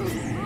Ooh.